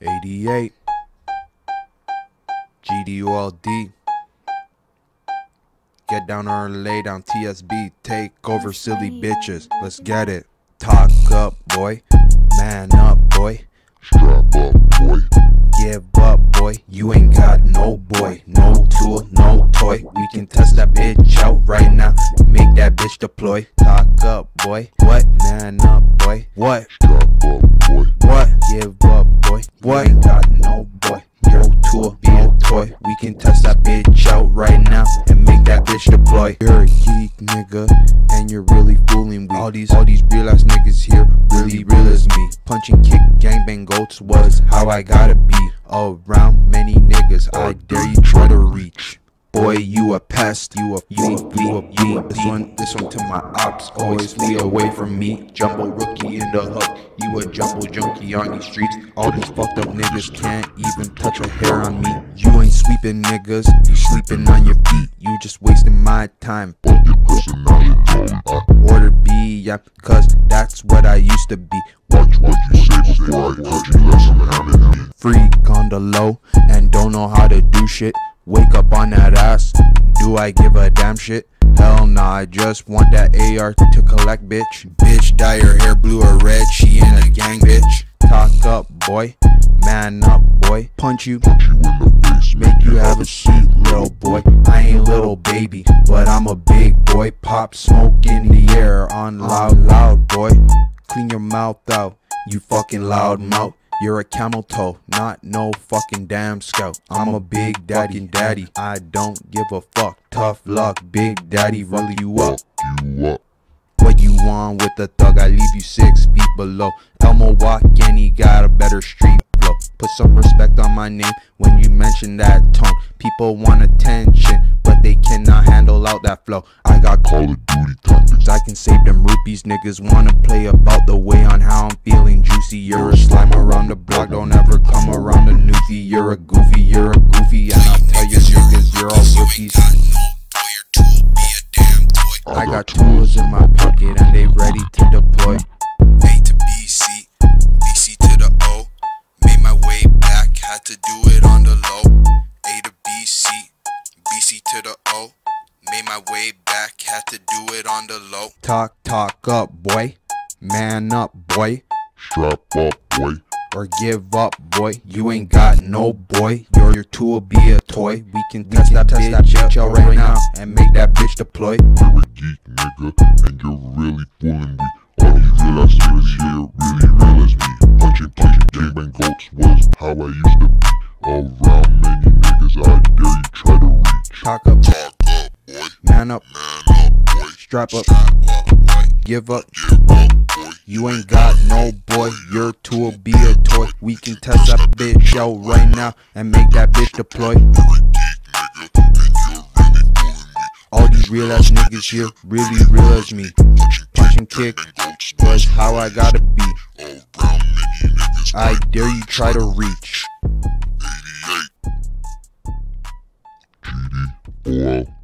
88 GDULD Get down or lay down TSB Take over silly bitches. Let's get it. Talk up boy. Man up boy. Strap up, boy. Give up boy. You ain't got no boy. No tool, no toy. We can test that bitch out right now. Make that bitch deploy. Talk up boy. What? Man up boy. What? Strap up, boy. What? Give up, boy. What? Ain't got no boy. No tool, a toy. We can test that bitch out right now and make that bitch deploy. You're a geek, nigga, and you're really fooling me. All these, all these real ass niggas here, really real as me. Punching kick, gangbang goats was how I gotta be. Around many niggas, I dare you try to reach. Boy, you a pest, you a you a you a you. a This one, this one to my ops, always flee away from me. Jumbo rookie in the hook, you a jumbo junkie on these streets. All these fucked up niggas can't even touch a hair on me. You ain't sweeping niggas, you sleeping on your feet. You just wasting my time. Order B, yeah, cause that's what I used to be. watch what you say before I cut you like some. Freak on the low and don't know how to do shit. Wake up on that ass. Do I give a damn shit? Hell nah, I just want that AR to collect, bitch. Bitch, dye her hair blue or red. She in a gang, bitch. Talk up, boy. Man up, boy. Punch you. Punch you in the face. Make you have a seat, little boy. I ain't little baby, but I'm a big boy. Pop smoke in the air on loud, loud boy. Clean your mouth out, you fucking loud mouth. You're a camel toe, not no fucking damn scout. I'm a big daddy, daddy. I don't give a fuck. Tough luck, big daddy, roll you up. You up. What you want with a thug? I leave you six feet below. Elmo walk and he got a better street flow. Put some respect on my name when you mention that tone. People want attention, they cannot handle out that flow. I got Call of Duty tactics. I can save them rupees. Niggas wanna play about the way on how I'm feeling juicy. You're a slime around the block, don't ever come around a newfie. You're a goofy, you're a goofy, and I'll tell you niggas, you're all rookies. I got tools in my pocket and they ready to deploy. A to BC, BC to the O. Made my way back, had to do it on the Made my way back, had to do it on the low. Talk, talk up, boy. Man up, boy. Strap up, boy. Or give up, boy. You ain't got no boy. Your your tool be a toy. We can test that test that bitch out right now and make that bitch deploy. You're a geek, nigga, and you're really fooling me. All these real ass niggas here really real as me. Punching, punching, gangbang goats was how I used to be. Around many niggas, I dare you try to reach. Talk up, Talk up, boy. Man up, strap up, give up. You ain't got no boy, your tool be a toy. We can test that bitch out right now and make that bitch deploy. And. All these real ass niggas here really real me. Punching, Punching kick was how I gotta be. I dare you try to reach. 88. GD, OLD.